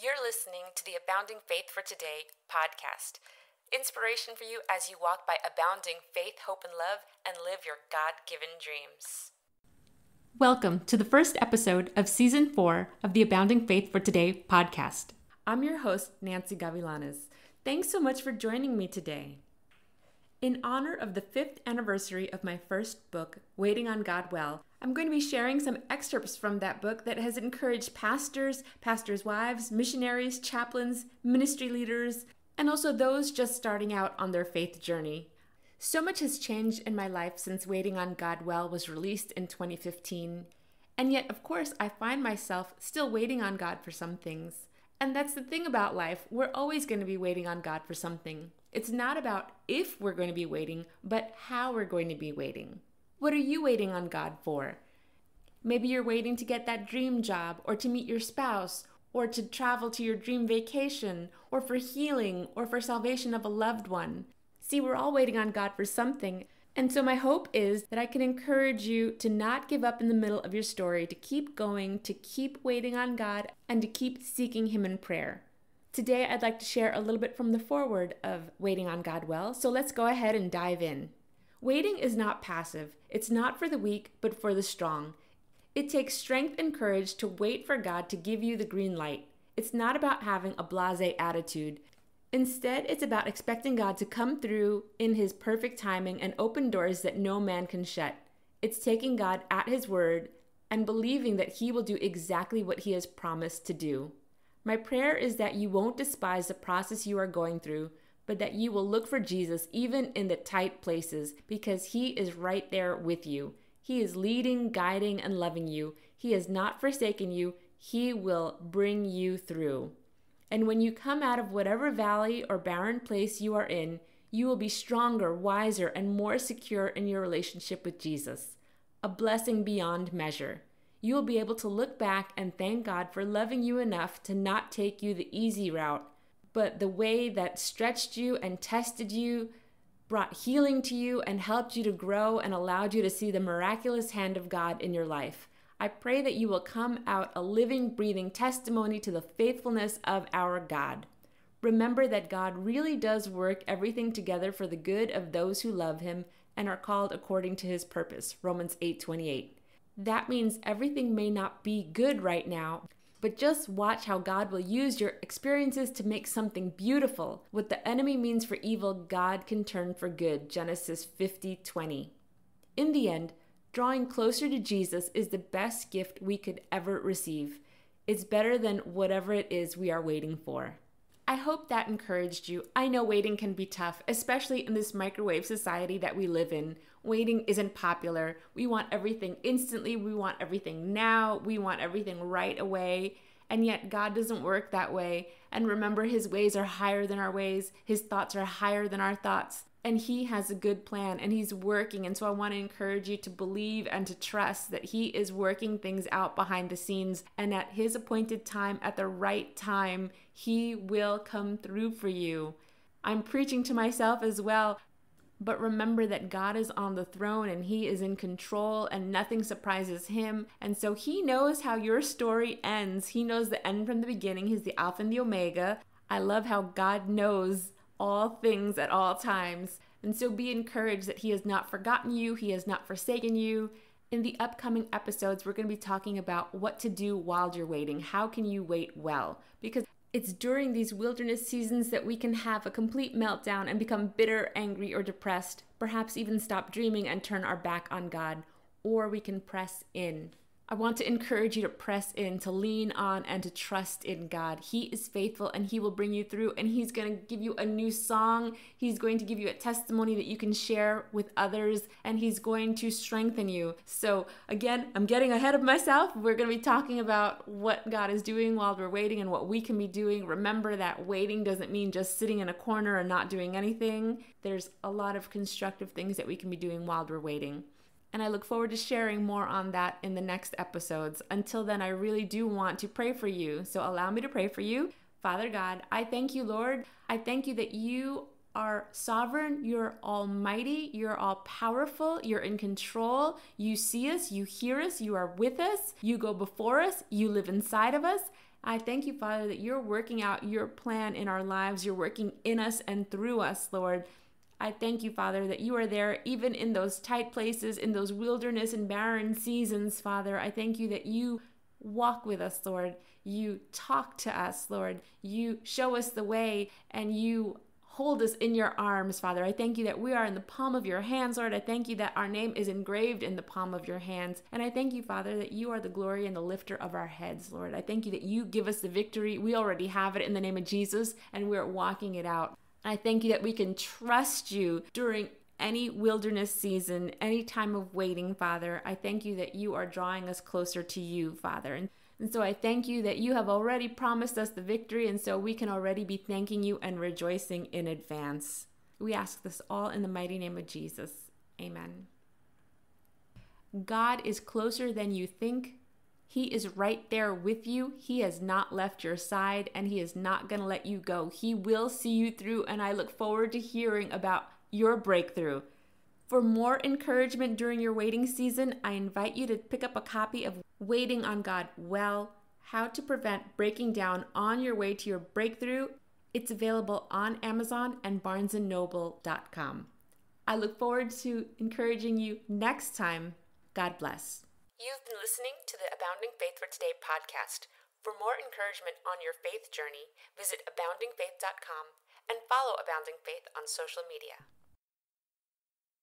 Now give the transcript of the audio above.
You're listening to the Abounding Faith for Today podcast. Inspiration for you as you walk by abounding faith, hope, and love and live your God given dreams. Welcome to the first episode of season four of the Abounding Faith for Today podcast. I'm your host, Nancy Gavilanes. Thanks so much for joining me today. In honor of the fifth anniversary of my first book, Waiting on God Well, I'm going to be sharing some excerpts from that book that has encouraged pastors, pastors' wives, missionaries, chaplains, ministry leaders, and also those just starting out on their faith journey. So much has changed in my life since Waiting on God Well was released in 2015. And yet, of course, I find myself still waiting on God for some things. And that's the thing about life. We're always going to be waiting on God for something. It's not about if we're going to be waiting, but how we're going to be waiting. What are you waiting on God for? Maybe you're waiting to get that dream job, or to meet your spouse, or to travel to your dream vacation, or for healing, or for salvation of a loved one. See, we're all waiting on God for something. And so, my hope is that I can encourage you to not give up in the middle of your story, to keep going, to keep waiting on God, and to keep seeking Him in prayer. Today, I'd like to share a little bit from the foreword of Waiting on God Well, so let's go ahead and dive in. Waiting is not passive, it's not for the weak, but for the strong. It takes strength and courage to wait for God to give you the green light. It's not about having a blase attitude. Instead, it's about expecting God to come through in His perfect timing and open doors that no man can shut. It's taking God at His word and believing that He will do exactly what He has promised to do. My prayer is that you won't despise the process you are going through, but that you will look for Jesus even in the tight places because He is right there with you. He is leading, guiding, and loving you. He has not forsaken you. He will bring you through. And when you come out of whatever valley or barren place you are in, you will be stronger, wiser, and more secure in your relationship with Jesus. A blessing beyond measure. You will be able to look back and thank God for loving you enough to not take you the easy route, but the way that stretched you and tested you, brought healing to you, and helped you to grow and allowed you to see the miraculous hand of God in your life. I pray that you will come out a living, breathing testimony to the faithfulness of our God. Remember that God really does work everything together for the good of those who love him and are called according to his purpose. Romans 8:28. That means everything may not be good right now, but just watch how God will use your experiences to make something beautiful. What the enemy means for evil, God can turn for good. Genesis 50 20. In the end, drawing closer to Jesus is the best gift we could ever receive. It's better than whatever it is we are waiting for. I hope that encouraged you. I know waiting can be tough, especially in this microwave society that we live in. Waiting isn't popular. We want everything instantly, we want everything now, we want everything right away. And yet, God doesn't work that way. And remember, His ways are higher than our ways, His thoughts are higher than our thoughts. And He has a good plan and He's working. And so, I want to encourage you to believe and to trust that He is working things out behind the scenes. And at His appointed time, at the right time, He will come through for you. I'm preaching to myself as well. But remember that God is on the throne and He is in control and nothing surprises Him. And so He knows how your story ends. He knows the end from the beginning. He's the Alpha and the Omega. I love how God knows all things at all times. And so be encouraged that He has not forgotten you, He has not forsaken you. In the upcoming episodes, we're going to be talking about what to do while you're waiting. How can you wait well? Because it's during these wilderness seasons that we can have a complete meltdown and become bitter, angry, or depressed, perhaps even stop dreaming and turn our back on God, or we can press in. I want to encourage you to press in, to lean on, and to trust in God. He is faithful and He will bring you through, and He's going to give you a new song. He's going to give you a testimony that you can share with others, and He's going to strengthen you. So, again, I'm getting ahead of myself. We're going to be talking about what God is doing while we're waiting and what we can be doing. Remember that waiting doesn't mean just sitting in a corner and not doing anything, there's a lot of constructive things that we can be doing while we're waiting and I look forward to sharing more on that in the next episodes. Until then, I really do want to pray for you. So allow me to pray for you. Father God, I thank you, Lord. I thank you that you are sovereign, you're almighty, you're all powerful, you're in control. You see us, you hear us, you are with us, you go before us, you live inside of us. I thank you, Father, that you're working out your plan in our lives. You're working in us and through us, Lord. I thank you, Father, that you are there even in those tight places, in those wilderness and barren seasons, Father. I thank you that you walk with us, Lord. You talk to us, Lord. You show us the way and you hold us in your arms, Father. I thank you that we are in the palm of your hands, Lord. I thank you that our name is engraved in the palm of your hands. And I thank you, Father, that you are the glory and the lifter of our heads, Lord. I thank you that you give us the victory. We already have it in the name of Jesus, and we're walking it out. I thank you that we can trust you during any wilderness season, any time of waiting, Father. I thank you that you are drawing us closer to you, Father. And and so I thank you that you have already promised us the victory, and so we can already be thanking you and rejoicing in advance. We ask this all in the mighty name of Jesus. Amen. God is closer than you think. He is right there with you. He has not left your side and He is not going to let you go. He will see you through, and I look forward to hearing about your breakthrough. For more encouragement during your waiting season, I invite you to pick up a copy of Waiting on God Well How to Prevent Breaking Down on Your Way to Your Breakthrough. It's available on Amazon and barnesandnoble.com. I look forward to encouraging you next time. God bless. You've been listening to the Abounding Faith for Today podcast. For more encouragement on your faith journey, visit aboundingfaith.com and follow Abounding Faith on social media.